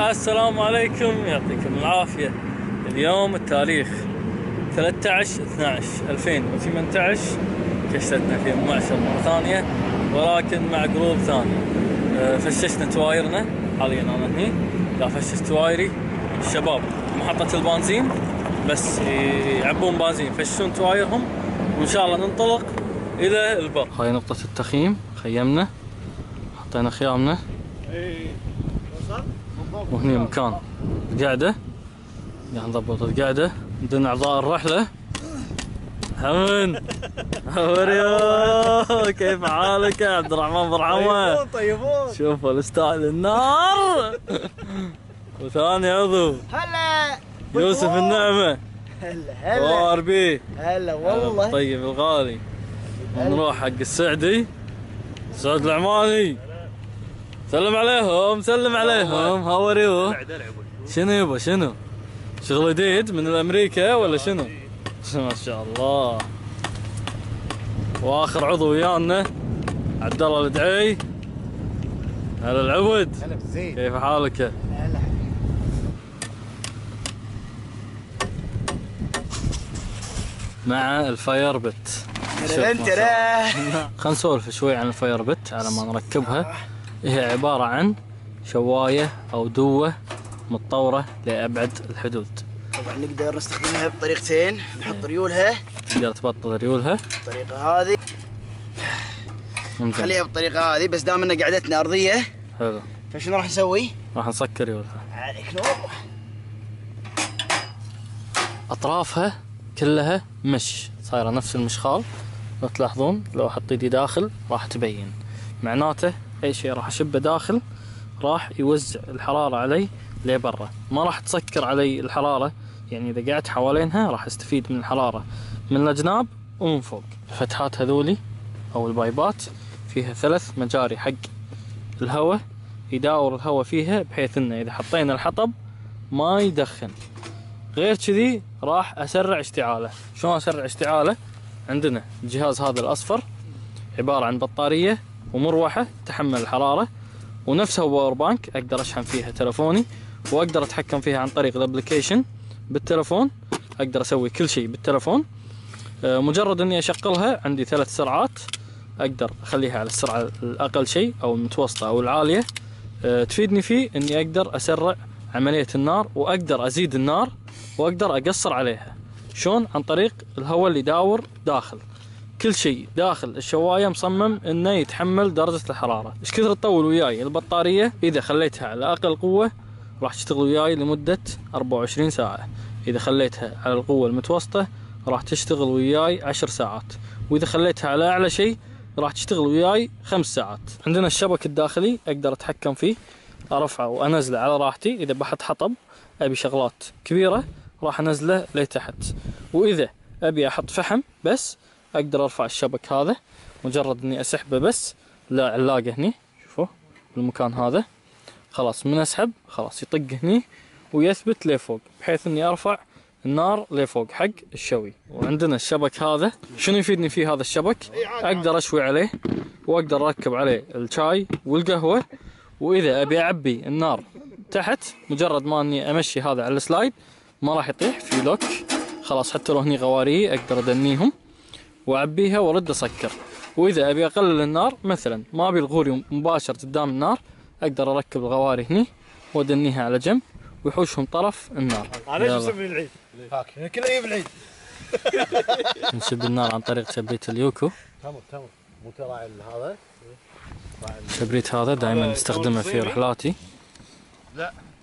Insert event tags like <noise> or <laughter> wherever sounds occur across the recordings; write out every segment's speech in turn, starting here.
السلام عليكم يعطيكم العافية. اليوم التاريخ 13 12 2018 كشتنا في أم عشر مرة ثانية ولكن مع group ثاني. آه، فششنا توايرنا حاليا أنا هني. لا فششت توايري الشباب محطة البنزين بس يعبون بنزين. يفشون توايرهم؟ وإن شاء الله ننطلق إلى البر. هاي نقطة التخييم خيمنا حطينا خيامنا. وهني مكان القعدة قاعد نضبط القعدة عندنا أعضاء الرحلة. حمد هوريو كيف حالك يا عبد الرحمن برحمة طيبون شوف الأستاذ النار. وثاني عضو. هلا. يوسف النعمة. هلا هلا. أرحب هلا والله. طيب الغالي. ونروح حق السعدي. سعد العماني. سلم عليهم سلم عليهم. هاوريو شنو؟ يبا شنو؟ شغل جديد من الامريكا ولا شنو؟ <laughs> ما شاء الله. وآخر عضو ويانا عبد الله الدعي. هلا العبد هلا بالزين كيف حالك؟ هلا مع ال fire pit. <laughs> خلينا نسولف شوي عن ال fire pit على ما نركبها. هي عبارة عن شواية أو دوة متطورة لأبعد الحدود. طبعا نقدر نستخدمها بطريقتين. نحط ريولها. تقدر تبطل ريولها. بالطريقة هذه. ممكن خليها بالطريقة هذه بس دام ان قعدتنا أرضية. حلو. فشنو راح نسوي؟ راح نسكر ريولها. عليك نور. أطرافها كلها مش. صايرة نفس المشخال. لو تلاحظون لو أحط إيدي داخل راح تبين. معناته أي شيء راح أشبه داخل راح يوزع الحرارة علي لبرا. ما راح تسكر علي الحرارة يعني إذا قعدت حوالينها راح أستفيد من الحرارة. من الأجناب ومن فوق. الفتحات هذولي أو البايبات فيها ثلاث مجاري حق الهواء يداور الهواء فيها بحيث إنه إذا حطينا الحطب ما يدخن. غير كذي راح أسرع اشتعاله. شلون أسرع اشتعاله؟ عندنا الجهاز هذا الأصفر عبارة عن بطارية ومروحه تحمل الحرارة ونفسها power bank أقدر أشحن فيها تلفوني وأقدر أتحكم فيها عن طريق ال application بالتلفون أقدر أسوي كل شيء بالتلفون. آه، مجرد إني أشغلها عندي ثلاث سرعات أقدر أخليها على السرعة الأقل شيء أو المتوسطة أو العالية. آه، تفيدني في إني أقدر أسرع عملية النار وأقدر أزيد النار وأقدر أقصر عليها. شلون؟ عن طريق الهواء اللي يداور داخل. كل شيء داخل الشواية مصمم إنه يتحمل درجة الحرارة. إيش كثر تطول وياي؟ البطارية إذا خليتها على أقل قوة راح تشتغل وياي لمدة 24 ساعة. إذا خليتها على القوة المتوسطة راح تشتغل وياي 10 ساعات. وإذا خليتها على أعلى شيء راح تشتغل وياي خمس ساعات. عندنا الشبك الداخلي أقدر أتحكم فيه أرفعه وأنزله على راحتي. إذا بحط حطب أبي شغلات كبيرة راح أنزله لتحت. وإذا أبي أحط فحم بس أقدر أرفع الشبك هذا مجرد إني أسحبه بس. لا علاقة هني شوفوا بالمكان هذا. خلاص من أسحب خلاص يطق هني ويثبت لفوق بحيث إني أرفع النار لفوق حق الشوي. وعندنا الشبك هذا شنو يفيدني فيه هذا الشبك؟ أقدر أشوي عليه وأقدر أركب عليه الشاي والقهوة. وإذا أبي أعبي النار تحت مجرد ما إني أمشي هذا على السلايد ما راح يطيح في لوك. خلاص حتى لو هني غواري أقدر أدنيهم. واعبيها وارد اسكر وإذا أبي اقلل النار مثلا ما أبي الغوري مباشر قدام النار أقدر أركب الغواري هني وأدنيها على جنب ويحوشهم طرف النار. أنا إيش. مسوي العيد؟ هاك كله يجيب العيد <laughs> نشب النار عن طريق شبريت ال UCO. تمام تمام. مو تراعي هذا؟ الشبريت هذا دائما استخدمه في رحلاتي.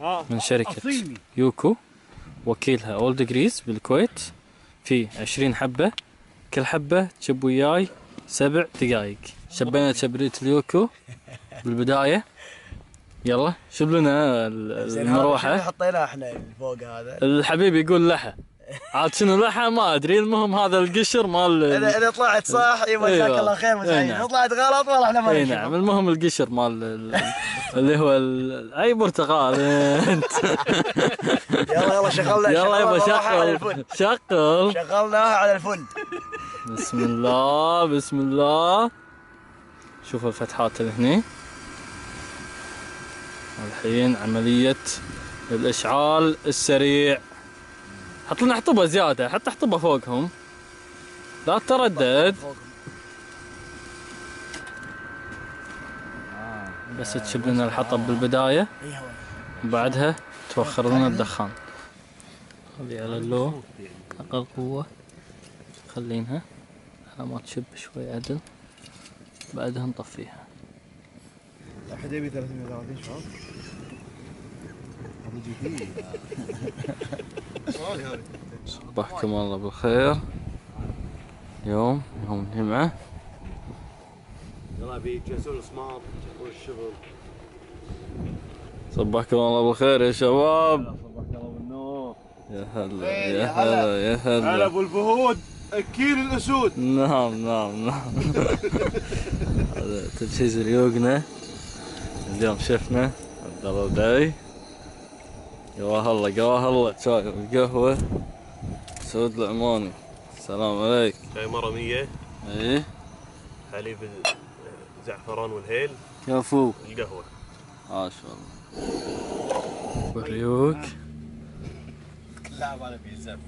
آه. من شركة UCO. وكيلها All Degrees بالكويت في 20 حبة. كل حبة تشب وياي سبع دقايق. شبينا شبريت ال UCO بالبداية. يلا شب لنا المروحة. حطيناه إحنا فوق هذا؟ الحبيب يقول لحى. عاد شنو لحى؟ ما أدري. المهم هذا القشر مال اذا إذا طلعت صح يبا جزاك أيوة. الله خير مسعين نعم. اذا طلعت غلط والله إحنا ما أي. نعم. المهم القشر مال ال- اللي هو أي برتقال. <laughs> أنت. يلا يلا شغلنا يلا يبا. شغل شغل شغلناها على الفل. بسم الله بسم الله. شوفوا الفتحات اللي هني. الحين عملية الإشعال السريع. حط لنا حطبة زيادة حتى حطبة فوقهم. لا تتردد بس تشب لنا الحطب بالبداية. وبعدها توخر لنا الدخان. خلي على اللو. أقل قوة. خلينها على ما تشب شوي عدل. بعدها نطفيها. أحد يبي 330 شباب هذا جديد صبحكم الله بالخير. يوم يوم الجمعة. صبحكم الله بالخير يا شباب. صبحك الله بالنور. يا هلا خير، يا. هلا. يا هلا. هلا أبو الفهود أكيل الأسود. نعم نعم نعم. هذا تجهيز ريوقنا اليوم شفنا عبد الله بداي قواه الله قواه الله. شاي والقهوة سعود العماني السلام عليك. شاي مرمية إيه. حليب الزعفران والهيل. كفو القهوة. ما شاء الله. والريوق. لا أنا بيزف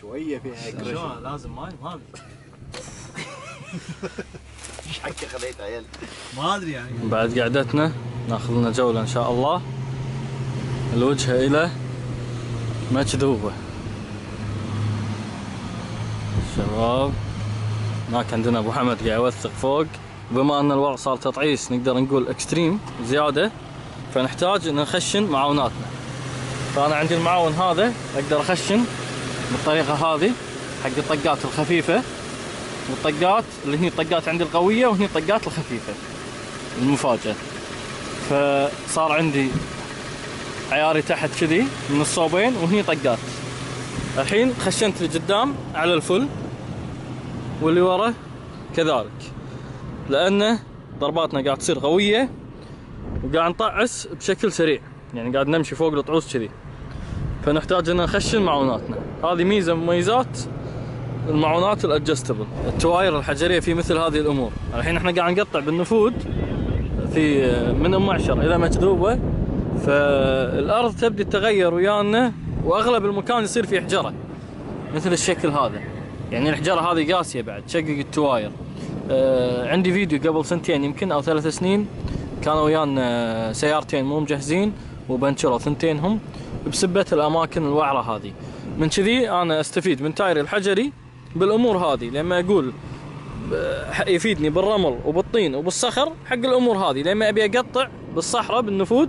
شوية فيها اجريشن لازم ماي ما إيش حكي خليت عيال. ما أدري يعني. بعد قعدتنا ناخذ لنا جولة إن شاء الله. الوجهة إلى مجذوبة. شباب هناك عندنا أبو حمد قاعد يوثق فوق. بما أن الوضع صار تطعيس نقدر نقول اكستريم زيادة. فنحتاج إن نخشن معاوناتنا. فأنا عندي المعاون هذا أقدر أخشن بالطريقة هذه حق الطقات الخفيفة. والطقات اللي هني الطقات عندي القوية وهني الطقات الخفيفة المفاجأة. فصار عندي عياري تحت كذي من الصوبين وهني طقات. الحين خشنت لقدام على الفل واللي ورا كذلك. لأن ضرباتنا قاعد تصير قوية وقاعد نطعس بشكل سريع. يعني قاعد نمشي فوق الطعوس كذي. فنحتاج إن نخشن معوناتنا. هذه ميزة من مميزات المعونات الادجستبل التواير الحجرية في مثل هذه الأمور. الحين إحنا قاعد نقطع بالنفود في من أم معشر إلى مجذوبة. فالأرض تبدي تتغير ويانا وأغلب المكان يصير فيه حجرة. مثل الشكل هذا. يعني الحجرة هذه قاسية بعد تشقق التواير. آه عندي فيديو قبل سنتين يمكن أو ثلاث سنين. كانوا ويانا سيارتين مو مجهزين وبنشروا ثنتينهم بسبة الأماكن الوعرة هذه. من كذي أنا أستفيد من تايري الحجري بالأمور هذه لما أقول ح- يفيدني بالرمل وبالطين وبالصخر حق الأمور هذه. لما أبي أقطع بالصحراء بالنفود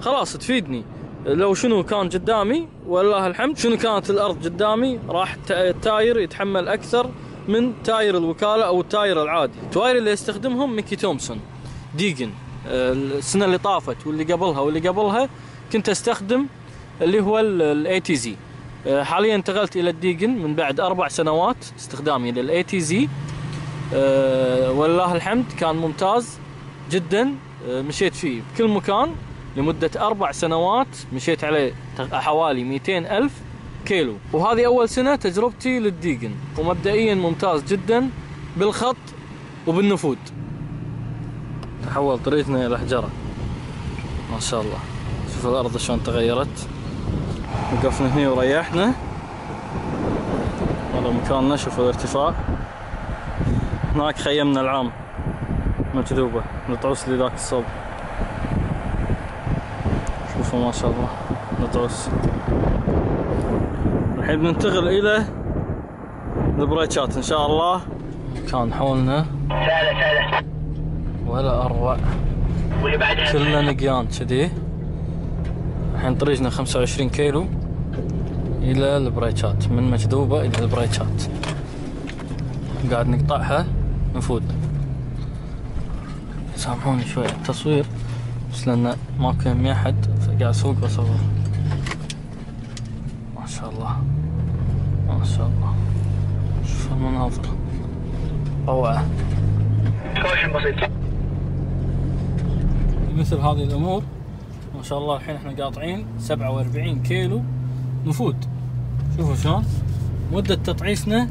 خلاص تفيدني. لو شنو كان قدامي والله الحمد. شنو كانت الأرض قدامي راح الت- ال tyre يتحمل أكثر من tyre الوكالة أو ال tyre العادي. التواير اللي يستخدمهم Mickey Thompson Deegan. آه، السنة اللي طافت واللي قبلها واللي قبلها كنت أستخدم اللي هو ال ATZ حاليا انتقلت إلى ال Deegan من بعد أربع سنوات استخدامي لل ATZ ولله الحمد كان ممتاز جدا. أه مشيت فيه بكل مكان لمدة أربع سنوات مشيت عليه حوالي 200 ألف كيلو. وهذه أول سنة تجربتي للديجن ومبدئيا ممتاز جدا بالخط وبالنفود تحول طريقنا إلى حجرة ما شاء الله. شوف الأرض شلون تغيرت. وقفنا هنا وريحنا. هذا مكاننا شوف الارتفاع. هناك خيمنا العام مجذوبة نطعس لذاك الصوب. شوفوا ما شاء الله نطعس الحين بننتقل إلى البريتشات. إن شاء الله. كان حولنا. سهلة سهلة. ولا بعدها كلنا نقيان كذي. الحين طريقنا 25 كيلو إلى البريتشات من مجذوبة إلى البريتشات. قاعد نقطعها نفود سامحوني شوي التصوير بس لأن ماكو يمي أحد فقاعد أسوق وأصور. ما شاء الله. ما شاء الله. شوف المناظر. كوشن بسيط. مثل هذه الأمور. ما شاء الله الحين إحنا قاطعين 47 كيلو نفود شوفوا شلون. مدة تطعيسنا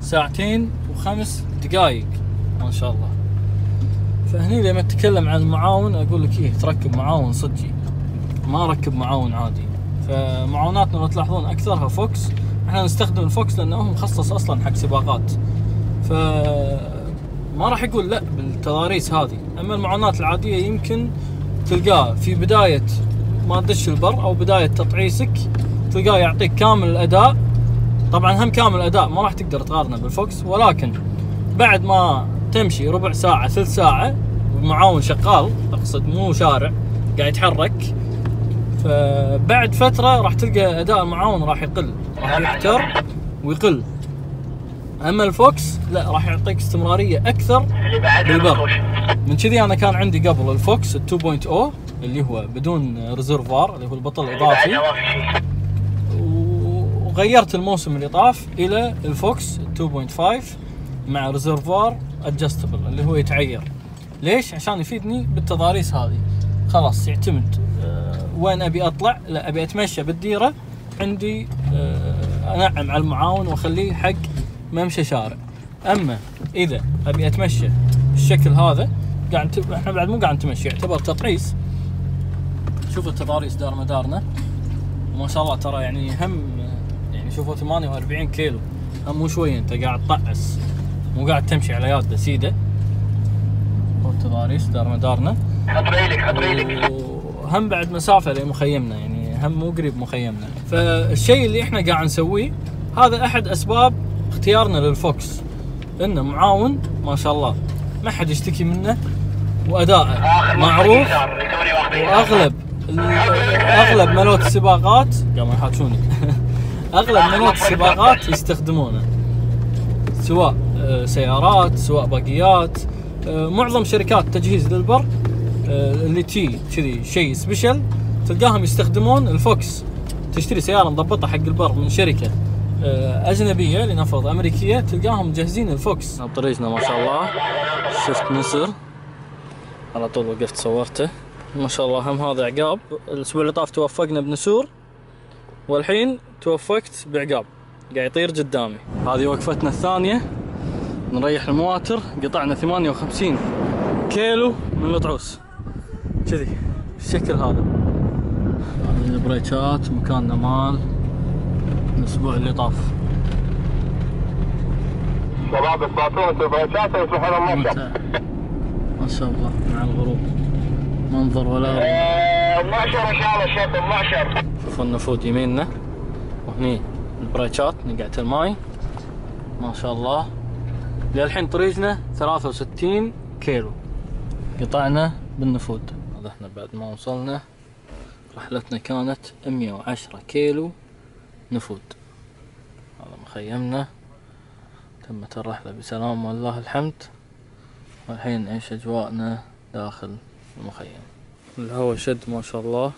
ساعتين وخمس دقائق ما شاء الله. فهني لما أتكلم عن المعاون أقول لك إيه تركب معاون صجي ما ركب معاون عادي. فمعاوناتنا لو تلاحظون أكثرها Fox. إحنا نستخدم ال Fox لأنه هو مخصص أصلا حق سباقات. ف ما راح يقول لا بالتضاريس هذه. أما المعاونات العادية يمكن تلقاه في بداية ما تدش البر أو بداية تطعيسك تلقاه يعطيك كامل الأداء. طبعا هم كامل الأداء ما راح تقدر تقارنه بالفوكس. ولكن بعد ما تمشي ربع ساعة ثلث ساعة والمعاون شغال أقصد مو شارع قاعد يتحرك فبعد فترة راح تلقى أداء المعاون راح يقل راح يحتر ويقل. أما ال Fox لا راح يعطيك استمرارية أكثر بالبر. من كذي أنا كان عندي قبل ال Fox ال 2.0 اللي هو بدون reservoir اللي هو البطل الإضافي. وغيرت الموسم اللي طاف إلى ال Fox 2.5 مع reservoir adjustable اللي هو يتعير. ليش؟ عشان يفيدني بالتضاريس هذه. خلاص يعتمد. آه، وين أبي أطلع؟ لا أبي أتمشى بالديرة. عندي آه، أنعم على المعاون وأخليه حق ممشى شارع. أما إذا أبي أتمشى بالشكل هذا قاعد إحنا بعد مو قاعد نتمشى يعتبر تطعيس شوف التضاريس دار مدارنا. ما شاء الله ترى يعني هم يعني شوفوا 48 كيلو. هم مو شوية أنت قاعد تطعس مو قاعد تمشي على يد سيده. والتضاريس دار مدارنا. حط ريلك حط ريلك وهم بعد مسافة لمخيمنا يعني هم مو قريب مخيمنا. فالشيء اللي إحنا قاعد نسويه هذا أحد أسباب اختيارنا للفوكس. إنه معاون ما شاء الله. ما حد يشتكي منه. واداءه اخر معروف. وأغلب أغلب ملوت السباقات. قاموا يحاكوني. <laughs> أغلب ملوت السباقات يستخدمونه. سواء آه، سيارات سواء باقيات. آه، معظم شركات تجهيز للبر آه، اللي تبي كذي شيء special تلقاهم يستخدمون ال Fox. تشتري سيارة مضبطة حق البر من شركة. أجنبية لنفرض أمريكية تلقاهم مجهزين ال Fox. بطريقنا ما شاء الله. شفت نسر على طول وقفت صورته. ما شاء الله هم هذا عقاب. الأسبوع اللي طاف توفقنا بنسور. والحين توفقت بعقاب. قاعد يطير قدامي. هذه وقفتنا الثانية. نريح المواتر. قطعنا 58 كيلو من الطعوس كذي. بالشكل هذا. هذه البريكات مكاننا مال. الأسبوع اللي طاف. شباب البريكات يصلحون المشى ممتع. ما شاء الله مع الغروب. منظر ولا أروع. المعشر إن شاء الله شيخ المعشر شوفوا النفود يميننا. وهني البريكات نقعة الماي. ما شاء الله. للحين طريقنا 63 كيلو. قطعنا بالنفود هذا إحنا بعد ما وصلنا رحلتنا كانت 110 كيلو. نفود هذا مخيمنا تمت الرحلة بسلام والله الحمد. والحين نعيش أجواءنا داخل المخيم. الهواء شد ما شاء الله.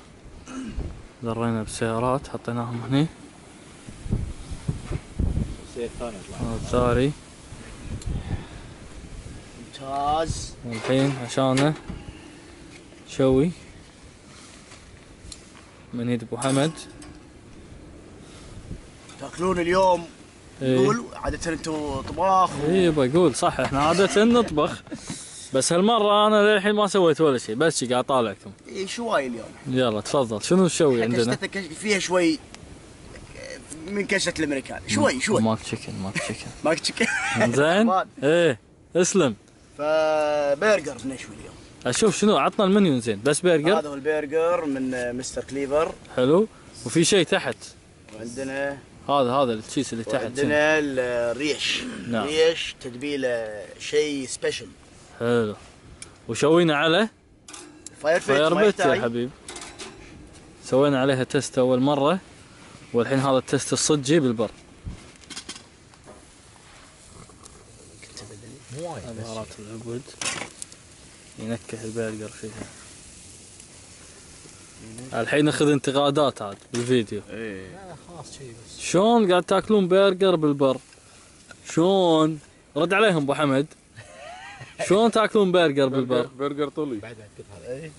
درينا بالسيارات حطيناهم هني. هذا الثاري. ممتاز. والحين عشانه شوي. من يد أبو حمد. تاكلون اليوم؟ إيه. قول عادة أنتم طباخ اي بقول صح. إحنا عادة نطبخ بس هالمرة أنا للحين ما سويت ولا شيء بس قاعد طالعكم إيه شوي اليوم؟ يلا تفضل. شنو نسوي عندنا؟ فيها شوي من كشتة الأمريكان. شوي شوي. McChicken McChicken. <laughs> McChicken. زين. <laughs> إيه اسلم. فبرجر بنشوي اليوم. أشوف شنو عطنا المنيو زين بس برجر. هذا هو البرجر من Mr. Cleaver. حلو. وفي شيء تحت. وعندنا هذا هذا ال cheese اللي تحت شنو؟ وعندنا الريش. نعم. ريش تتبيله شيء special حلو. وشوينا على fire fire pit يا يحتاج. حبيب سوينا عليها test أول مرة. والحين هذا ال test الصجي بالبر. بهارات العبود ينكه البرجر فيها. الحين ناخذ انتقادات عاد بالفيديو. شلون قاعد تاكلون برجر بالبر؟ شلون؟ رد عليهم أبو حمد. <laughs> شلون تاكلون برجر بالبر؟ برجر طولي.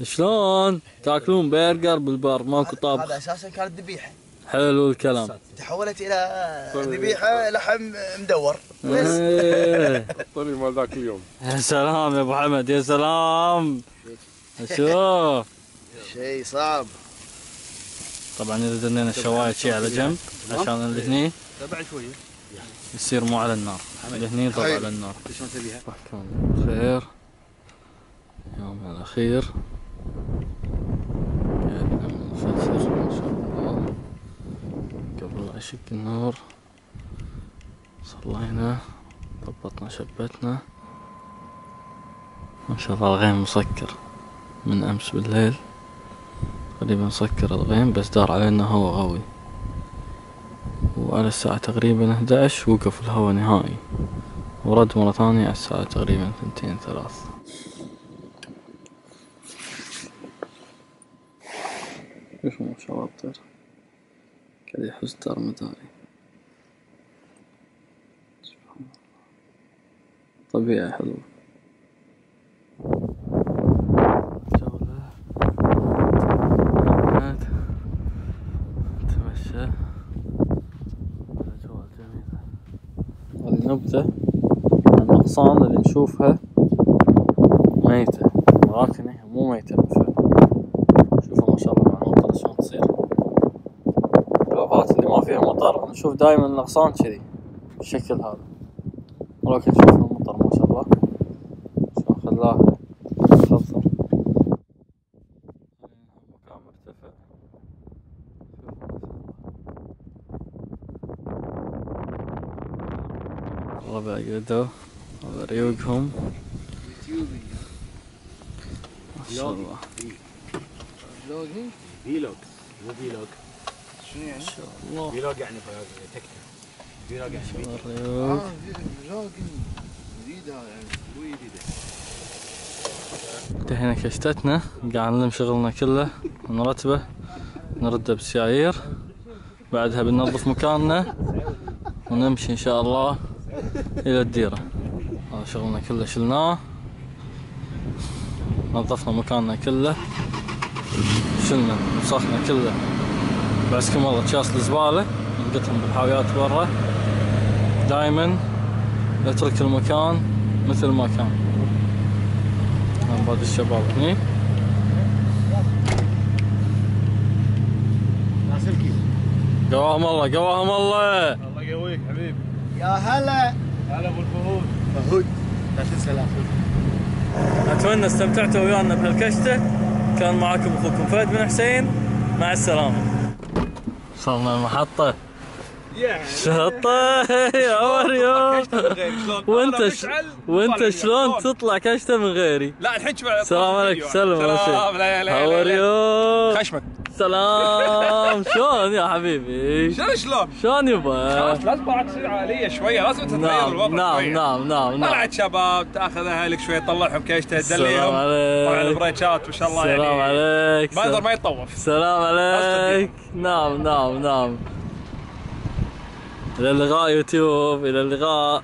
شلون تاكلون برجر بالبر؟ ماكو طبخ هذا أساسا كانت ذبيحه حلو الكلام. تحولت إلى ذبيحة لحم مدور. بس. <laughs> إيه. طري مال ذاك اليوم. يا سلام يا أبو حمد يا سلام. شوف. شيء صعب. طبعا إذا دنينا الشواية شي على جنب عشان اللي هني بعد شوية. يصير مو على النار. اللي هني حلو. على النار. شلون تبيها؟ خير يوم الأخير. الله. قبل لا يشق النور صلينا ضبطنا شبتنا. ما شاء الله الغيم مسكر من أمس بالليل. تقريبا مسكر الغيم بس دار علينا هوا قوي وعلى الساعة تقريبا 11 وقف الهوا نهائي. ورد مرة ثانية على الساعة تقريبا ثنتين ثلاث شوفوا ما شاء الله الطير قاعد يحوس دار مداري. طبيعة حلوة نبتة من الأغصان اللي نشوفها ميتة ولكن هي مو ميتة بالفعل شوفوا ما شاء الله مع المطر شلون تصير. الأوقات اللي ما فيها مطر نشوف دائما الأغصان كذي بالشكل هذا. ولكن شوف المطر ما شاء الله شلون خلاها. ربع قعدوا هذا ريوقهم ما شاء الله فيلوج مو vlog شنو يعني؟ ما شاء الله vlog يعني تكتب. vlog يعني فيديو الريوق جديد هذا يعني مو انتهينا كشتتنا قاعد نلم شغلنا كله ونرتبه نرده بالسيايير بعدها بننظف مكاننا ونمشي إن شاء الله. إلى الديرة. هذا شغلنا كله شلناه. نظفنا مكاننا كله. شلنا وسخنا كله. بعسكم والله اكياس الزبالة نقطهم بالحاويات برا. دائما نترك المكان مثل ما كان. عن بعض الشباب هني. ناسلكي قواهم الله قواهم الله. الله يقويك حبيبي. يا هلا. هلا أبو الفهود. فهود. لا تنسى أتمنى استمتعتوا ويانا بهالكشتة. كان معاكم أخوكم فهد بن حسين. مع السلامة. وصلنا المحطة. شطه يا مريم وانت ش... وانت شلون تطلع كشته من غيري؟ لا الحين شوف السلام عليكم. سلم سلام. لا you? خشمك. سلام. <laughs> شلون يا حبيبي؟ شلون شلون؟ شلون يبا؟ خلاص لازم بعد تصير عالية شوية. لازم تتغير نعم الوضع نعم. نعم نعم نعم. طلعت شباب تأخذ أهلك شوية تطلعهم السلام تدليهم عليك. طبعا البريكات ما شاء الله يعني. عليك. ما يقدر ما يتطوف. السلام عليك. نعم نعم نعم. إلى اللقاء يوتيوب إلى اللقاء.